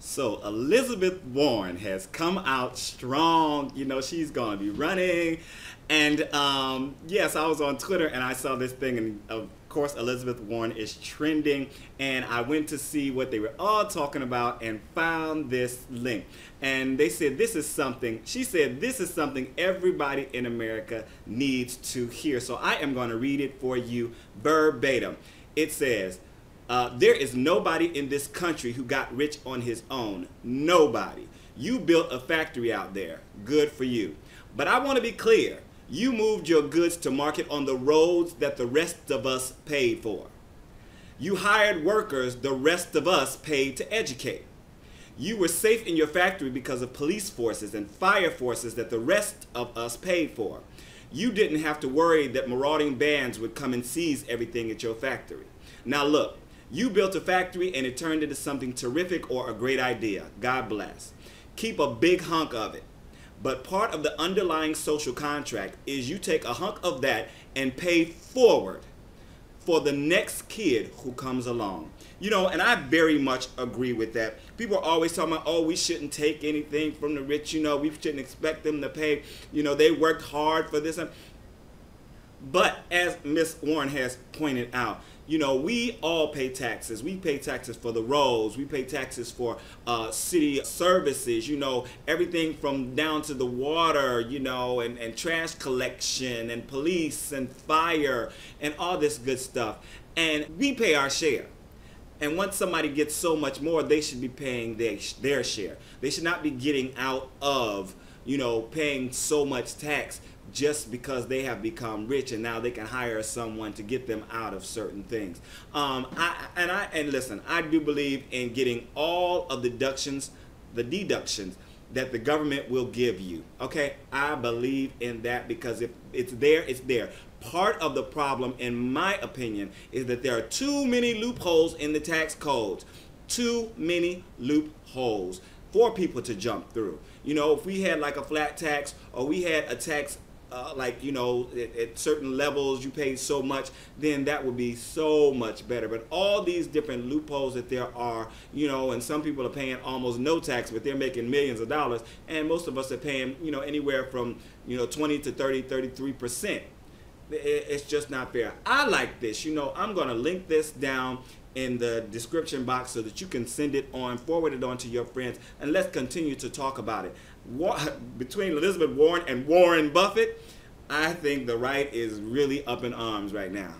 So Elizabeth Warren has come out strong. You know, she's going to be running. And um, yes, I was on Twitter and I saw this thing, and of course, Elizabeth Warren is trending. And I went to see what they were all talking about and found this link. And they said, This is something, she said, This is something everybody in America needs to hear. So I am going to read it for you verbatim. It says, uh, there is nobody in this country who got rich on his own. Nobody. You built a factory out there. Good for you. But I want to be clear. You moved your goods to market on the roads that the rest of us paid for. You hired workers the rest of us paid to educate. You were safe in your factory because of police forces and fire forces that the rest of us paid for. You didn't have to worry that marauding bands would come and seize everything at your factory. Now look, you built a factory and it turned into something terrific or a great idea. God bless. Keep a big hunk of it. But part of the underlying social contract is you take a hunk of that and pay forward for the next kid who comes along. You know, and I very much agree with that. People are always talking about, oh, we shouldn't take anything from the rich. You know, we shouldn't expect them to pay. You know, they worked hard for this. But as Miss Warren has pointed out, you know, we all pay taxes. We pay taxes for the roads. We pay taxes for uh, city services, you know, everything from down to the water, you know, and, and trash collection and police and fire and all this good stuff. And we pay our share. And once somebody gets so much more, they should be paying their, their share. They should not be getting out of, you know, paying so much tax just because they have become rich and now they can hire someone to get them out of certain things. Um, I, and I and listen, I do believe in getting all of the deductions, the deductions that the government will give you. Okay, I believe in that because if it's there, it's there. Part of the problem, in my opinion, is that there are too many loopholes in the tax codes. Too many loopholes for people to jump through. You know, if we had like a flat tax or we had a tax uh, like you know at, at, certain levels you pay so much then that would be so much better. But all these different loopholes that there are you know and some people are paying almost no tax but they're making millions of dollars and most of us are paying you know anywhere from you know 20 to 30 33 percent. It's just not fair. I like this. You know i'm going to link this down in the description box so that you can send it on, forward it on to your friends, and let's continue to talk about it. Between Elizabeth Warren and Warren Buffett, I think the right is really up in arms right now.